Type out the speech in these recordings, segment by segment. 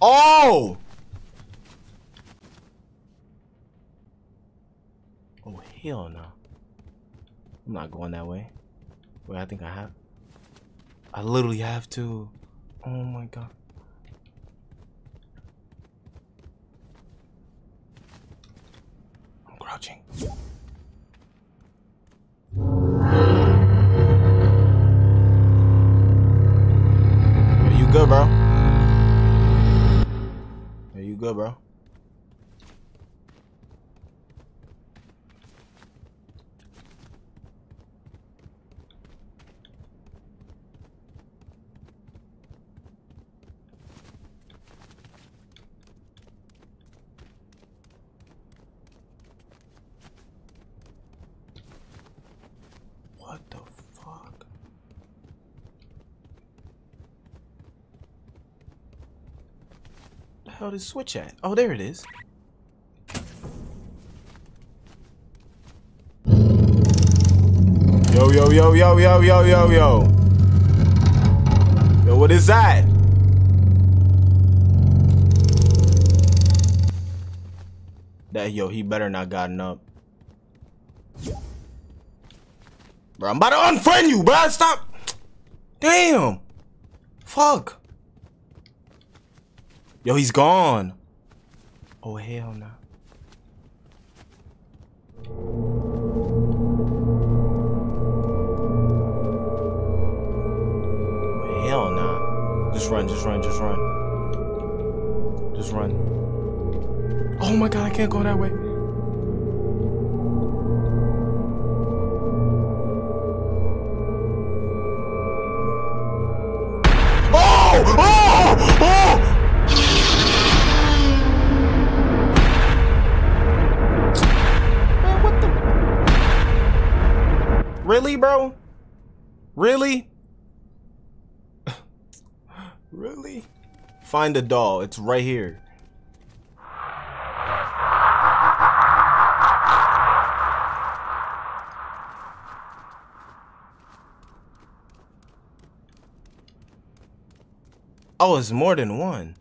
Oh! Oh, hell no. I'm not going that way. Wait, I think I have. I literally have to. Oh my god. I'm crouching. Hell did switch at? Oh, there it is. Yo, yo, yo, yo, yo, yo, yo, yo. Yo, what is that? That yo, he better not gotten up. Bro, I'm about to unfriend you, bro. Stop. Damn. Fuck. Yo, he's gone. Oh, hell no. Hell no. Just run, just run, just run. Just run. Oh my god, I can't go that way. Really, bro? Really? really? Find the doll. It's right here. Oh, it's more than one.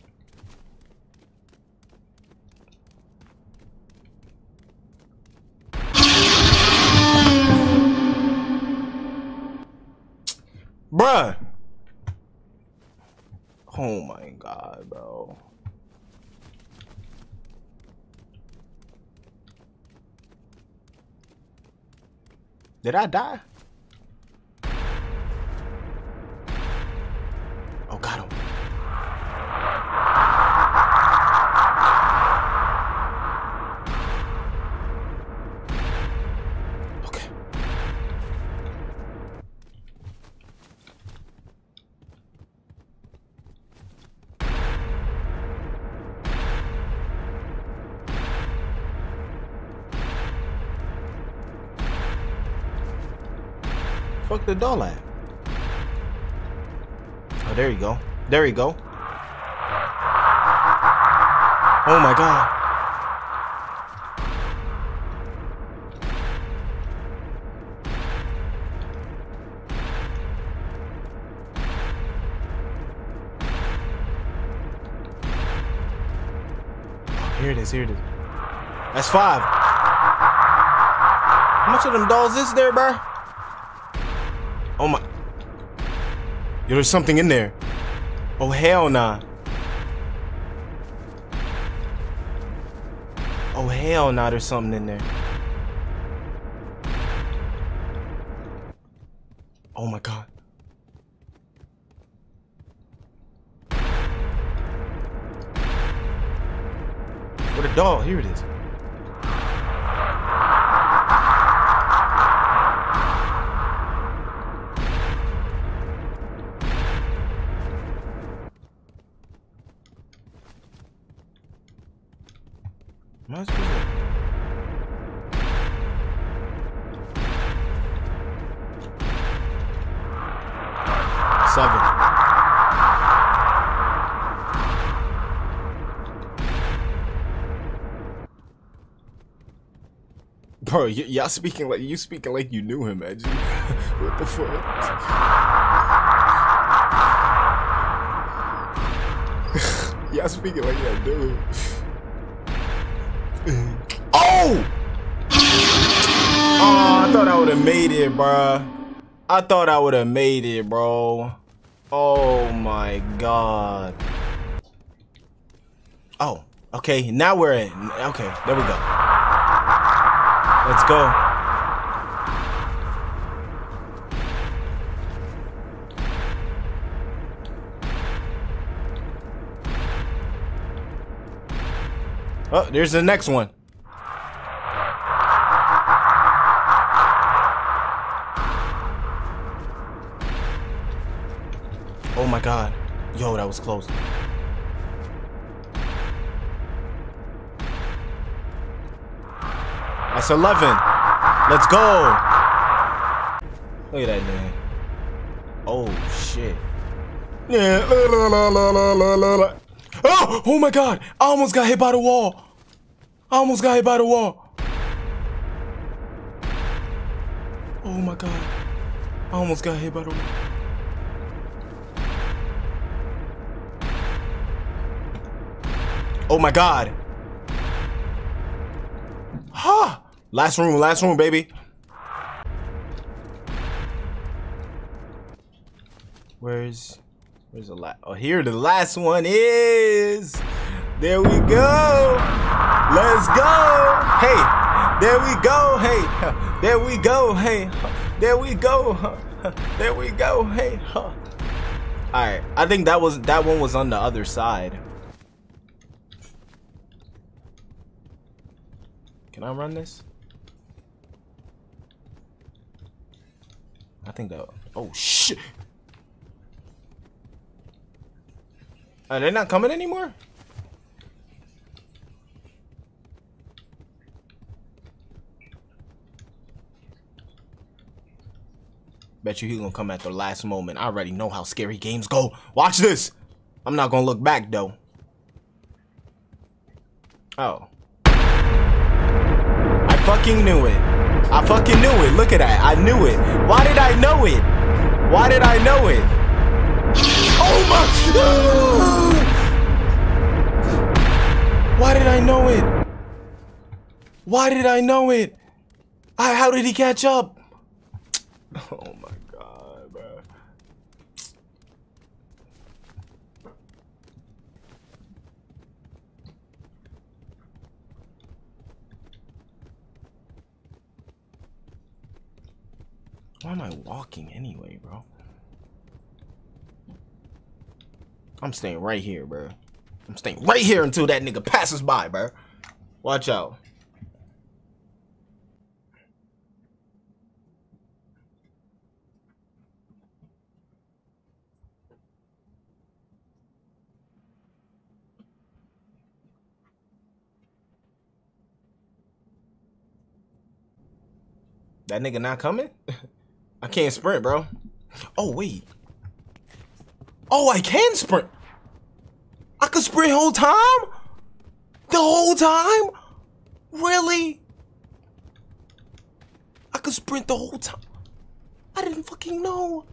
Bruh. Oh my god, bro. Did I die? Fuck the doll at? Oh, there you go. There you go. Oh my god. Oh, here it is, here it is. That's five. How much of them dolls is there, bruh? Oh my. Yo, there's something in there. Oh, hell nah. Oh, hell nah, there's something in there. Oh my god. What a doll. Here it is. Am I supposed to- Seven. Bro, y'all speaking like you speaking like you knew him, Edgy. what the fuck? y'all speaking like that, dude. Oh! Oh, I thought I would have made it, bruh. I thought I would have made it, bro. Oh my god. Oh, okay. Now we're in. Okay, there we go. Let's go. Oh, there's the next one. Oh my god. Yo, that was close. That's 11. Let's go. Look at that man. Oh, shit. Yeah. La, la, la, oh, oh my god. I almost got hit by the wall. I almost got hit by the wall. Oh my god. I almost got hit by the wall. Oh my god. Ha! Last room, last room, baby. Where's where's the last oh here the last one is. There we go. Let's go. Hey there we go. Hey there we go. Hey there we go. There we go. Hey all right. I think that was that one was on the other side. Can I run this? I think that. Oh shit! Are they not coming anymore? Bet you he gonna come at the last moment. I already know how scary games go. Watch this! I'm not gonna look back though. Oh I fucking knew it. I fucking knew it. Look at that. I knew it. Why did I know it? Why did I know it? Why did I know it? Why did I know it? I, how did he catch up? Oh my god, bro. Why am I walking anyway, bro? I'm staying right here, bro. I'm staying right here until that nigga passes by, bro. Watch out. That nigga not coming? I can't sprint, bro. Oh, wait. Oh, I can sprint. I could sprint whole time? The whole time? Really? I could sprint the whole time. I didn't fucking know.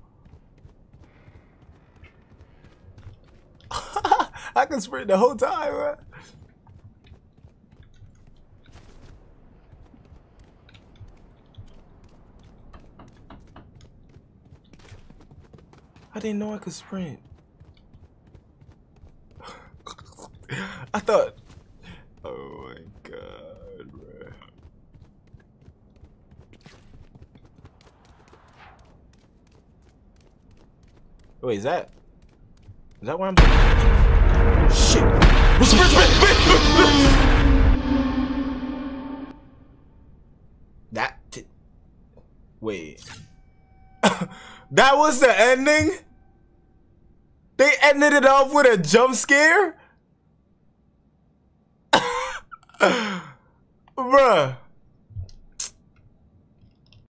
I could sprint the whole time, bro. I didn't know I could sprint. I thought. Oh my god, bro. Wait, is that? Is that where I'm? Shit! Sprint, sprint, sprint! that. Wait. that was the ending? They ended it off with a jump scare? Bruh.